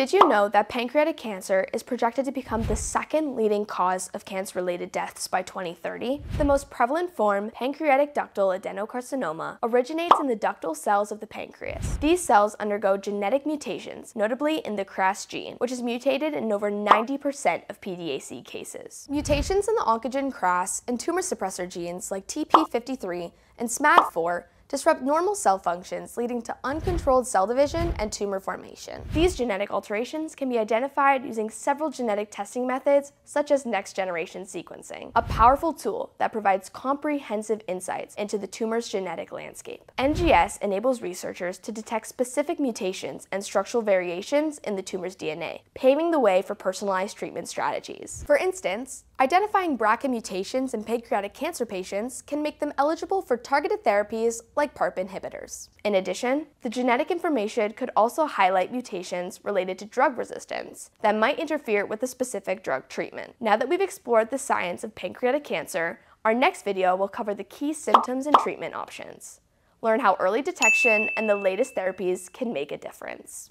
Did you know that pancreatic cancer is projected to become the second leading cause of cancer-related deaths by 2030? The most prevalent form, pancreatic ductal adenocarcinoma, originates in the ductal cells of the pancreas. These cells undergo genetic mutations, notably in the KRAS gene, which is mutated in over 90% of PDAC cases. Mutations in the oncogene KRAS and tumor suppressor genes like TP53 and SMAD4 disrupt normal cell functions, leading to uncontrolled cell division and tumor formation. These genetic alterations can be identified using several genetic testing methods, such as next-generation sequencing, a powerful tool that provides comprehensive insights into the tumor's genetic landscape. NGS enables researchers to detect specific mutations and structural variations in the tumor's DNA, paving the way for personalized treatment strategies. For instance, Identifying BRCA mutations in pancreatic cancer patients can make them eligible for targeted therapies like PARP inhibitors. In addition, the genetic information could also highlight mutations related to drug resistance that might interfere with a specific drug treatment. Now that we've explored the science of pancreatic cancer, our next video will cover the key symptoms and treatment options. Learn how early detection and the latest therapies can make a difference.